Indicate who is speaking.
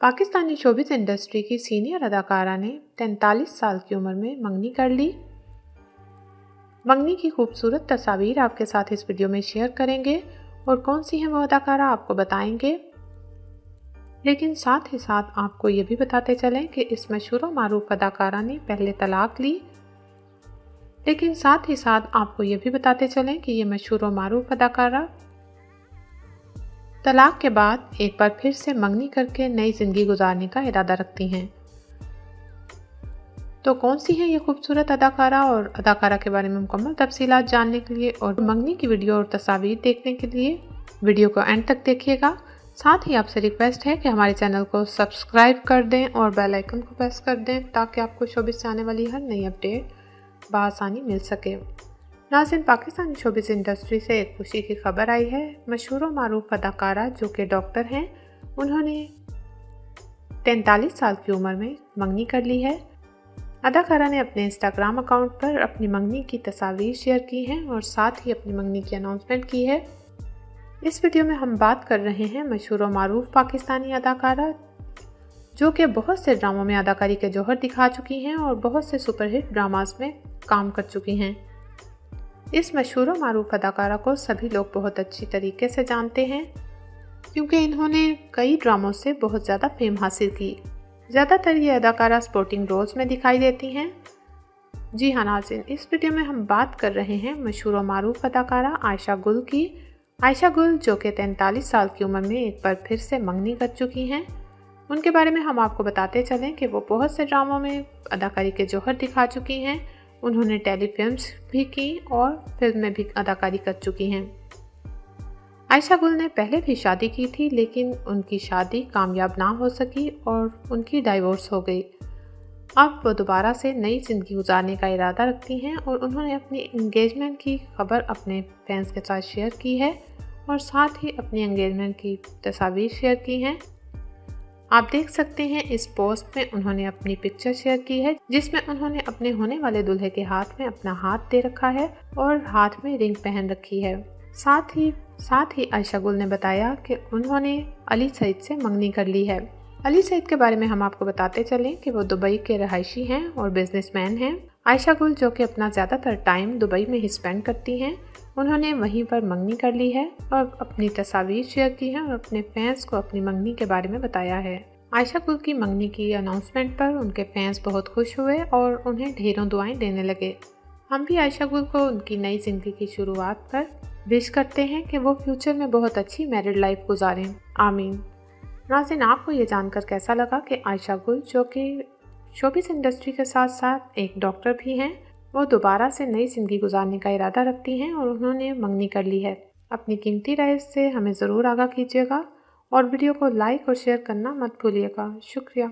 Speaker 1: Pakistani showbiz industry की senior अदाकारा ने 43 साल की उम्र में मंगनी कर ली। मंगनी की खूबसूरत तस्वीर आपके साथ इस वीडियो में शेयर करेंगे और कौन सी है वो अदाकारा आपको बताएँगे। लेकिन साथ ही साथ आपको ये भी बताते चलें कि इस मशहूर मरूफ अदाकारा ने पहले तलाक ली। लेकिन साथ ही साथ आपको ये भी बताते चलें कि ये मशहूर मरूफ अदाकारा तलाक के बाद एक बार फिर से मंगनी करके नई ज़िंदगी गुजारने का इरादा रखती हैं। तो कौन सी है ये खूबसूरत अदाकारा और अदाकारा के बारे में मुकम्मल तफसीत जानने के लिए और मंगनी की वीडियो और तस्वीर देखने के लिए? वीडियो को एंड तक देखिएगा। साथ ही आपसे रिक्वेस्ट है कि हमारे चैनल को सब्सक्राइब कर दें और बेल आइकन को प्रेस कर दें ताकि आपको शोबिस से आने वाली हर नई अपडेट बसानी मिल सके। नाजिन पाकिस्तानी शोबिस इंडस्ट्री से एक खुशी की खबर आई है। मशहूर मरूफ अदाकारा जो कि डॉक्टर हैं, उन्होंने तैंतालीस साल की उम्र में मंगनी कर ली है। अदाकारा ने अपने इंस्टाग्राम अकाउंट पर अपनी मंगनी की तस्वीर शेयर की हैं और साथ ही अपनी मंगनी की अनाउंसमेंट की है। इस वीडियो में हम बात कर रहे हैं मशहूर मरूफ पाकिस्तानी अदाकारा, जो कि बहुत से ड्रामों में अदाकारी के जौहर दिखा चुकी हैं और बहुत से सुपरहिट ड्रामास में काम कर चुकी हैं। इस मशहूर मरूफ अदाकारा को सभी लोग बहुत अच्छी तरीके से जानते हैं, क्योंकि इन्होंने कई ड्रामों से बहुत ज़्यादा फेम हासिल की। ज़्यादातर ये अदाकारा स्पोर्टिंग रोल्स में दिखाई देती हैं। जी हाँ नाजिन, इस वीडियो में हम बात कर रहे हैं मशहूर मरूफ अदाकारा आयशा गुल की। आयशा गुल, जो कि तैंतालीस साल की उम्र में एक बार फिर से मंगनी कर चुकी हैं। उनके बारे में हम आपको बताते चलें कि वो बहुत से ड्रामों में अदाकारी के जौहर दिखा चुकी हैं। उन्होंने टेलीफिल्म्स भी की और फ़िल्म में भी अदाकारी कर चुकी हैं। आयशा गुल ने पहले भी शादी की थी, लेकिन उनकी शादी कामयाब ना हो सकी और उनकी डाइवोर्स हो गई। अब वो दोबारा से नई ज़िंदगी गुजारने का इरादा रखती हैं और उन्होंने अपनी इंगेजमेंट की खबर अपने फैंस के साथ शेयर की है और साथ ही अपनी एंगेजमेंट की तस्वीर शेयर की हैं। आप देख सकते हैं, इस पोस्ट में उन्होंने अपनी पिक्चर शेयर की है, जिसमें उन्होंने अपने होने वाले दूल्हे के हाथ में अपना हाथ दे रखा है और हाथ में रिंग पहन रखी है। साथ ही साथ ही आयशा गुल ने बताया कि उन्होंने अली सईद से मंगनी कर ली है। अली सईद के बारे में हम आपको बताते चलें कि वो दुबई के रहायशी हैं और बिजनेसमैन हैं। आयशा गुल, जो कि अपना ज़्यादातर टाइम दुबई में ही स्पेंड करती हैं, उन्होंने वहीं पर मंगनी कर ली है और अपनी तस्वीर शेयर की है और अपने फैंस को अपनी मंगनी के बारे में बताया है। आयशा गुल की मंगनी की अनाउंसमेंट पर उनके फैंस बहुत खुश हुए और उन्हें ढेरों दुआएँ देने लगे। हम भी आयशा गुल को उनकी नई ज़िंदगी की शुरुआत पर विश करते हैं कि वो फ्यूचर में बहुत अच्छी मैरिड लाइफ गुजारें। आमीन। नाजिन, आपको ये जानकर कैसा लगा कि आयशा गुल, जो कि शोबिस इंडस्ट्री के साथ साथ एक डॉक्टर भी हैं। वो दोबारा से नई ज़िंदगी गुजारने का इरादा रखती हैं और उन्होंने मंगनी कर ली है। अपनी कीमती राय से हमें ज़रूर आगाह कीजिएगा और वीडियो को लाइक और शेयर करना मत भूलिएगा। शुक्रिया।